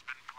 has been